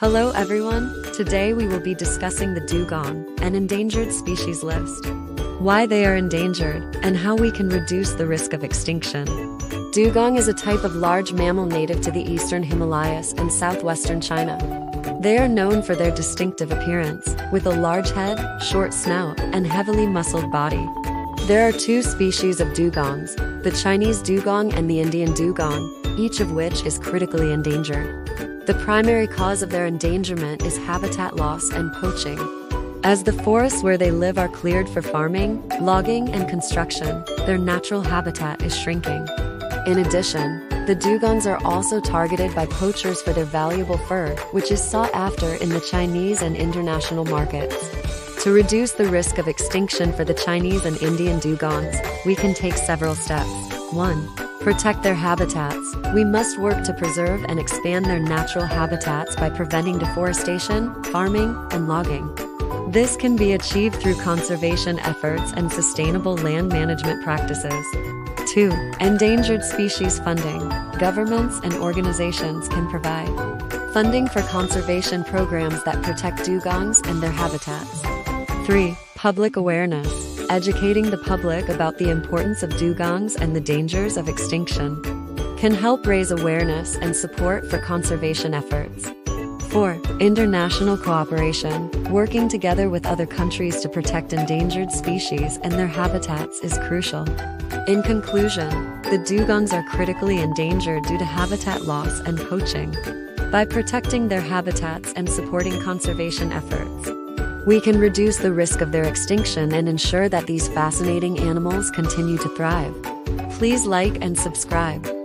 Hello everyone, today we will be discussing the dugong, an endangered species list. Why they are endangered, and how we can reduce the risk of extinction. Dugong is a type of large mammal native to the eastern Himalayas and southwestern China. They are known for their distinctive appearance, with a large head, short snout, and heavily muscled body. There are two species of dugongs, the Chinese dugong and the Indian dugong, each of which is critically endangered. The primary cause of their endangerment is habitat loss and poaching. As the forests where they live are cleared for farming, logging, and construction, their natural habitat is shrinking. In addition, the dugongs are also targeted by poachers for their valuable fur, which is sought after in the Chinese and international markets. To reduce the risk of extinction for the Chinese and Indian dugongs, we can take several steps. 1 protect their habitats, we must work to preserve and expand their natural habitats by preventing deforestation, farming, and logging. This can be achieved through conservation efforts and sustainable land management practices. 2. Endangered species funding. Governments and organizations can provide funding for conservation programs that protect dugongs and their habitats. 3. Public awareness educating the public about the importance of dugongs and the dangers of extinction can help raise awareness and support for conservation efforts. 4. International cooperation. Working together with other countries to protect endangered species and their habitats is crucial. In conclusion, the dugongs are critically endangered due to habitat loss and poaching. By protecting their habitats and supporting conservation efforts, we can reduce the risk of their extinction and ensure that these fascinating animals continue to thrive. Please like and subscribe.